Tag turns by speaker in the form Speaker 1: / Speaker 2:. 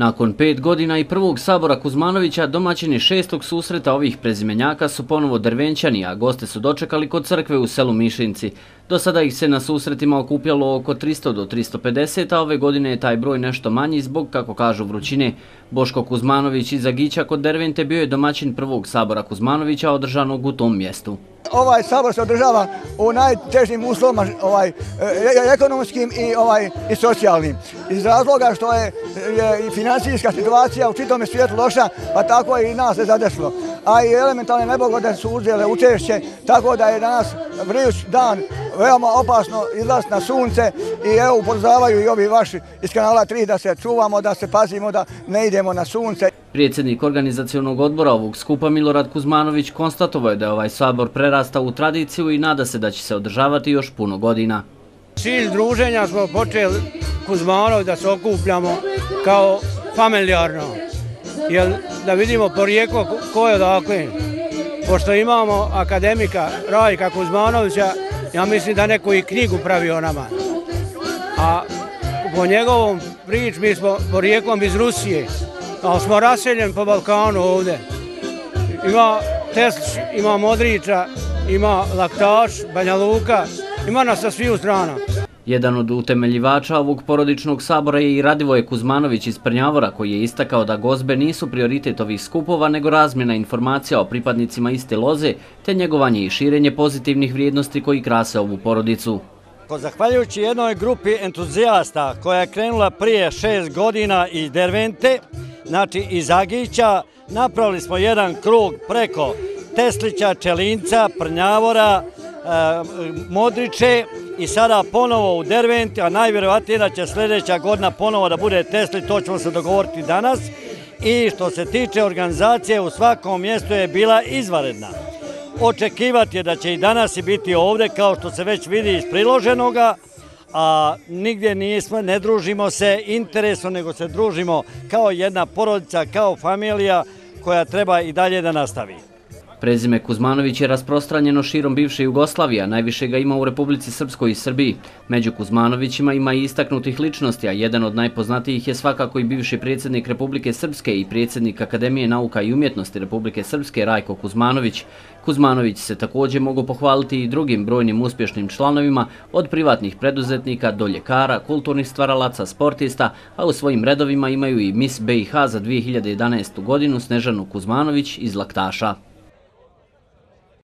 Speaker 1: Nakon pet godina i prvog sabora Kuzmanovića, domaćini šestog susreta ovih prezimenjaka su ponovo drvenčani, a goste su dočekali kod crkve u selu Mišinci. Do sada ih se na susretima okupljalo oko 300 do 350, a ove godine je taj broj nešto manji zbog, kako kažu vrućine. Boško Kuzmanović iz Agića kod Dervente bio je domaćin prvog sabora Kuzmanovića održanog u tom mjestu
Speaker 2: ovaj sabor se održava u najtežnim uslovima ovaj, e, e, ekonomskim i, ovaj, i socijalnim. Iz razloga što je, je i financijska situacija u čitom svijetu loša, pa tako je i nas se zadeslo. A i elementalne nebogode su uzele učešće, tako da je danas vrijuć dan veoma opasno izlaz na sunce i evo upozavaju i ovi vaši iz kanala 3 da se čuvamo, da se pazimo, da ne idemo na sunce.
Speaker 1: Prijedsjednik organizacijonog odbora ovog skupa Milorad Kuzmanović konstatovao je da je ovaj sabor prerastao u tradiciju i nada se da će se održavati još puno godina.
Speaker 3: Cilj druženja smo počeli Kuzmanov da se okupljamo kao familijarno, jer da vidimo porijeko ko je odakle. Pošto imamo akademika Rajka Kuzmanovića, ja mislim da neko i knjigu pravi o nama. A po njegovom prič mi smo porijeklom iz Rusije, ali smo raseljeni po Balkanu ovde. Ima Teslić, ima Modrića, ima Laktaš, Banja Luka, ima nas sa sviju strana.
Speaker 1: Jedan od utemeljivača ovog porodičnog sabora je i Radivoje Kuzmanović iz Prnjavora, koji je istakao da gozbe nisu prioritet ovih skupova, nego razmjena informacija o pripadnicima iste loze, te njegovanje i širenje pozitivnih vrijednosti koji krase ovu porodicu.
Speaker 4: Zahvaljujući jednoj grupi entuzijasta koja je krenula prije šest godina iz Dervente, znači iz Agića, napravili smo jedan krug preko Teslića, Čelinca, Prnjavora, Eh, Modriće i sada ponovo u Derventi, a najvjerovatnije da će sljedeća godina ponovo da bude Tesli, to ćemo se dogovoriti danas. I što se tiče organizacije, u svakom mjestu je bila izvaredna. Očekivati je da će i danas i biti ovdje, kao što se već vidi iz priloženoga, a nigdje nismo, ne družimo se interesno, nego se družimo kao jedna porodica, kao familija koja treba i dalje da nastavi.
Speaker 1: Prezime Kuzmanović je rasprostranjeno širom bivše Jugoslavije, najviše ga ima u Republici Srpskoj i Srbiji. Među Kuzmanovićima ima i istaknutih ličnosti, a jedan od najpoznatijih je svakako i bivši predsjednik Republike Srpske i predsjednik Akademije nauka i umjetnosti Republike Srpske Rajko Kuzmanović. Kuzmanović se također mogu pohvaliti i drugim brojnim uspješnim članovima od privatnih preduzetnika do ljekara, kulturnih stvaralaca, sportista, a u svojim redovima imaju i Miss BiH za 2011. godinu Snežanu Kuzmanović iz Laktaša.